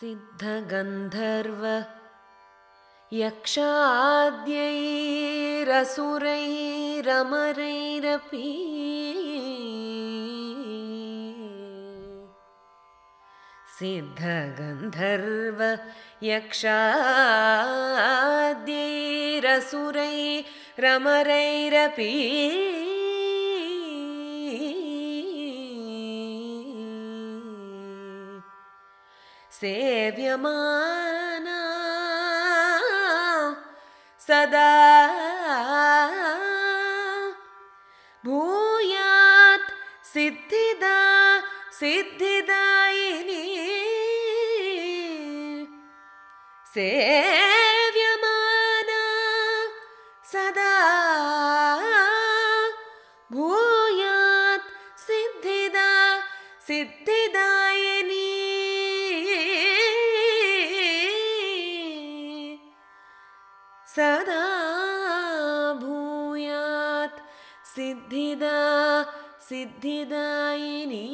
सिद्धगन्धर्व यक्षाद्यैरसुरैरमरैरपि। सिद्धगन्धर्व यक्षाद्यैरसुरैरमरैरपि सेव्यमाना। सदा भूयात् सिद्धिदा सिद्धिदायिनी सेव्यमाना। सदा भूयात् सिद्धिदा सिद्धिदायिनी सदा भूयात् सिद्धिदा सिद्धिदायिनी